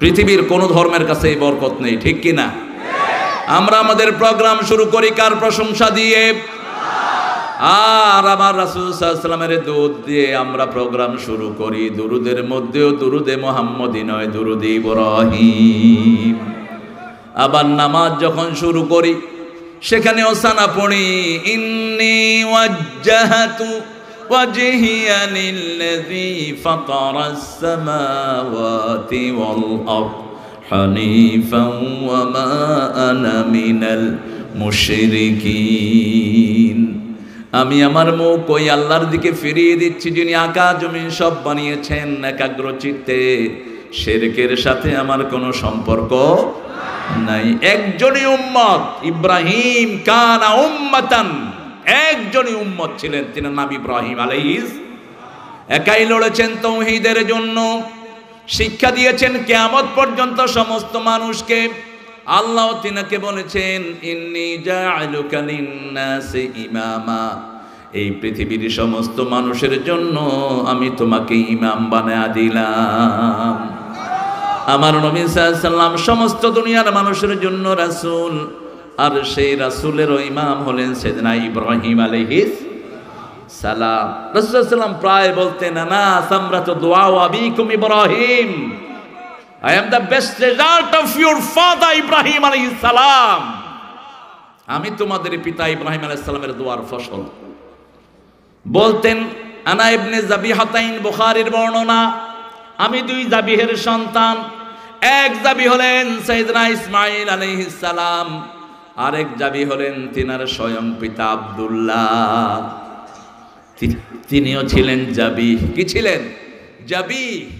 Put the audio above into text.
পৃথিবীর কোনো ধর্মের কাছে এই বরকত নেই, ঠিক কি না? আমরা আমাদের প্রোগ্রাম শুরু করি কার প্রশংসা দিয়ে? আর আমার রাসুলসাল্লামের দুধ দিয়ে আমরা প্রোগ্রাম শুরু করি, দুরুদের মধ্যেও দুরুদে মোহাম্মদী নয়, দুরুদে ইব্রাহিম। আবার নামাজ যখন শুরু করি, সেখানেও সানা পড়ি, ইন্নি ওয়াজ্জাহাতু وجهي للذي فطر السماوات والأرض حنيفا وما أنا من المشركين আমি আমার মুখ ওই আল্লাহর দিকে ফিরিয়ে দিচ্ছি যিনি আকাশ জমিন সব বানিয়েছেন একাগ্র চিত্তে শেরকের সাথে আমার কোনো সম্পর্ক নাই একজনই উম্মত ইব্রাহিম কানা উম্মাতান একজনই উম্মত ছিলেন, তিনি নাবি ইব্রাহিম আলাইহিস একাই লড়েছেন তৌহিদের জন্য। শিক্ষা দিয়েছেন, কেয়ামত পর্যন্ত সমস্ত মানুষকে। আল্লাহ তিনাকে বলেছেন ইমামা। এই পৃথিবীর সমস্ত মানুষের জন্য আমি তোমাকে ইমাম বানায়া দিলাম। আমার নবী সাল্লাম সমস্ত দুনিয়ার মানুষের জন্য রাসূল। আর সেই রাসূলের ইমাম হলেন সেদিনা ইব্রাহিম আলাইহিস সালাম। রাসূলুল্লাহ প্রায় বলতেন না সামরাত দোয়া আবিকুম Ibrahim. I am the best result of your father Ibrahim আলাইহিস সালাম। আমি তোমাদের পিতা ইব্রাহিম আলাইহিস সালামের দোয়ার ফসল। বলতেন, আনা ইবনে জাবিহাতাইন বুখারীর বর্ণনা, আমি দুই জাবিহের সন্তান। এক জাবি হলেন সাইদনা ইসমাইল আলাইহিস সালাম। আরেক জাবি হলেন তিনার স্বয়ং পিতা আবদুল্লাহ। তিনিও ছিলেন জাবি। কি ছিলেন? জাবি।